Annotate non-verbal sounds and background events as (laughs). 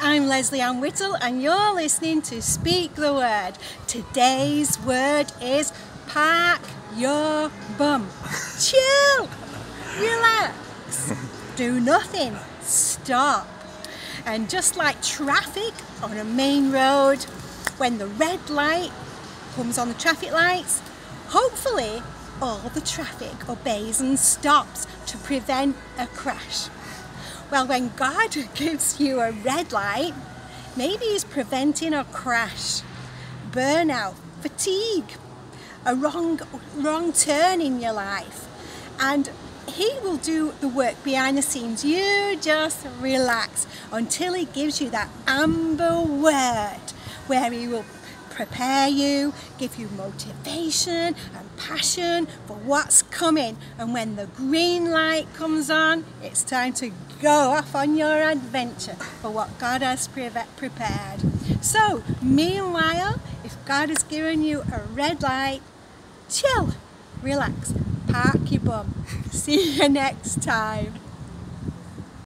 I'm Lesley Ann Whittle and you're listening to Speak the Word. Today's word is park your bum. Chill, relax, do nothing, stop. And just like traffic on a main road, when the red light comes on the traffic lights, hopefully all the traffic obeys and stops to prevent a crash. Well, when God (laughs) gives you a red light, maybe He's preventing a crash, burnout, fatigue, a wrong, wrong turn in your life. And He will do the work behind the scenes. You just relax until He gives you that amber word where He will prepare you, give you motivation and passion for what's coming. And when the green light comes on, it's time to go off on your adventure for what God has prepared. So, meanwhile, if God has given you a red light, chill, relax, park your bum. (laughs) See you next time.